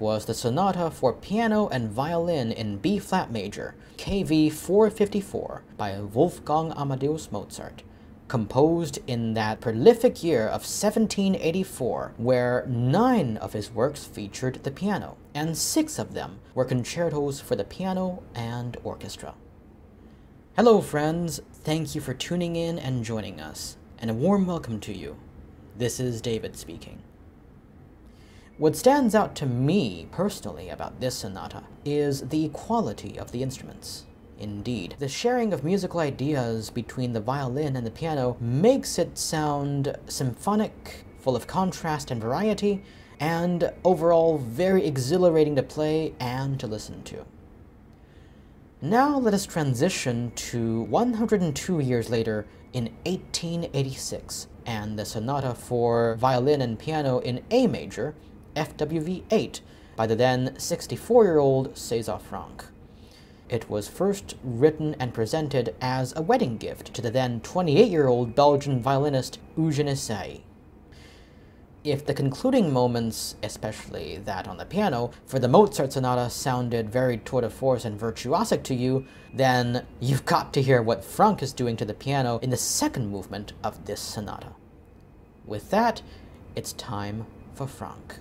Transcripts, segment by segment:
Was the Sonata for Piano and Violin in B flat major, KV 454, by Wolfgang Amadeus Mozart, composed in that prolific year of 1784, where nine of his works featured the piano, and six of them were concertos for the piano and orchestra. Hello, friends. Thank you for tuning in and joining us, and a warm welcome to you. This is David speaking. What stands out to me personally about this sonata is the quality of the instruments. Indeed, the sharing of musical ideas between the violin and the piano makes it sound symphonic, full of contrast and variety, and overall very exhilarating to play and to listen to. Now let us transition to 102 years later in 1886 and the sonata for violin and piano in A major FWV 8 by the then 64 year old César Franck. It was first written and presented as a wedding gift to the then 28 year old Belgian violinist Eugène. If the concluding moments, especially that on the piano, for the Mozart sonata sounded very tour de force and virtuosic to you, then you've got to hear what Franck is doing to the piano in the second movement of this sonata. With that, it's time for Franck.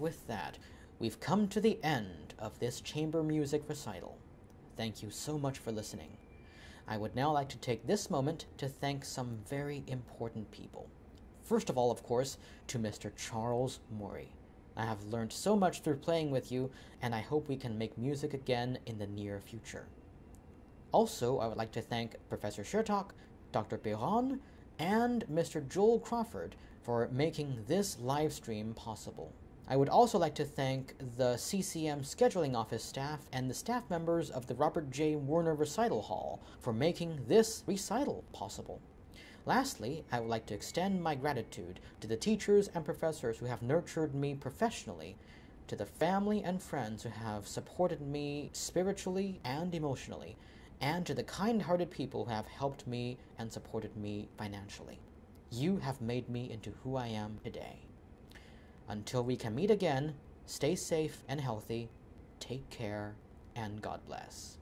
With that, we've come to the end of this chamber music recital. Thank you so much for listening. I would now like to take this moment to thank some very important people. First of all, of course, to Mr. Charles Morey. I have learned so much through playing with you, and I hope we can make music again in the near future. Also, I would like to thank Professor Chertock, Dr. Biron, and Mr. Joel Crawford for making this live stream possible. I would also like to thank the CCM scheduling office staff and the staff members of the Robert J. Werner Recital Hall for making this recital possible. Lastly, I would like to extend my gratitude to the teachers and professors who have nurtured me professionally, to the family and friends who have supported me spiritually and emotionally, and to the kind hearted people who have helped me and supported me financially. You have made me into who I am today. Until we can meet again, stay safe and healthy, take care, and God bless.